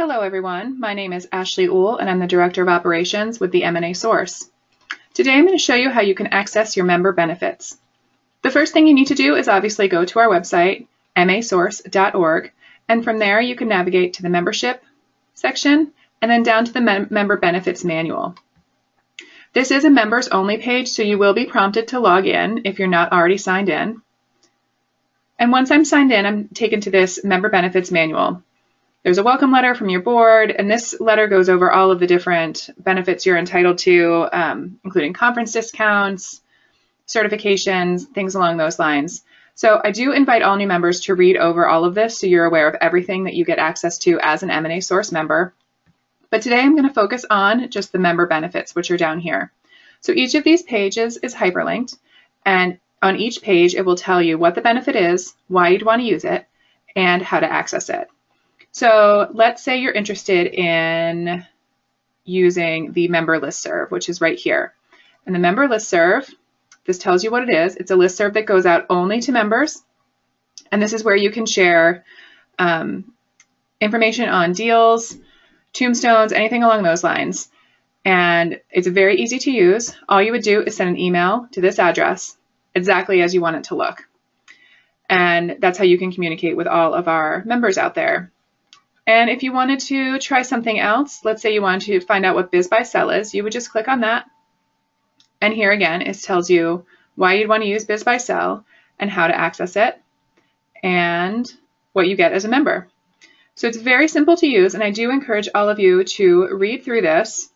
Hello everyone, my name is Ashley Uhl and I'm the Director of Operations with the M&A Source. Today I'm going to show you how you can access your member benefits. The first thing you need to do is obviously go to our website, masource.org, and from there you can navigate to the membership section and then down to the mem member benefits manual. This is a members only page, so you will be prompted to log in if you're not already signed in. And once I'm signed in, I'm taken to this member benefits manual. There's a welcome letter from your board, and this letter goes over all of the different benefits you're entitled to, um, including conference discounts, certifications, things along those lines. So I do invite all new members to read over all of this so you're aware of everything that you get access to as an M&A source member. But today I'm going to focus on just the member benefits, which are down here. So each of these pages is hyperlinked, and on each page it will tell you what the benefit is, why you'd want to use it, and how to access it. So let's say you're interested in using the member listserv, which is right here. And the member listserv, this tells you what it is. It's a listserv that goes out only to members. And this is where you can share um, information on deals, tombstones, anything along those lines. And it's very easy to use. All you would do is send an email to this address exactly as you want it to look. And that's how you can communicate with all of our members out there. And if you wanted to try something else, let's say you wanted to find out what BizBuySell is, you would just click on that. And here again, it tells you why you'd want to use BizBuySell and how to access it and what you get as a member. So it's very simple to use, and I do encourage all of you to read through this,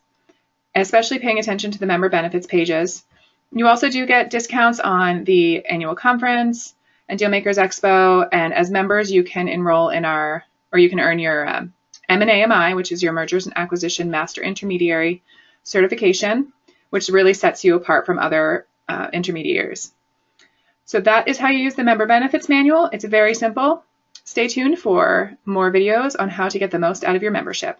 especially paying attention to the member benefits pages. You also do get discounts on the annual conference and Dealmakers Expo, and as members, you can enroll in our or you can earn your um, M&AMI, which is your Mergers and Acquisition Master Intermediary certification, which really sets you apart from other uh, intermediaries. So that is how you use the Member Benefits Manual. It's very simple. Stay tuned for more videos on how to get the most out of your membership.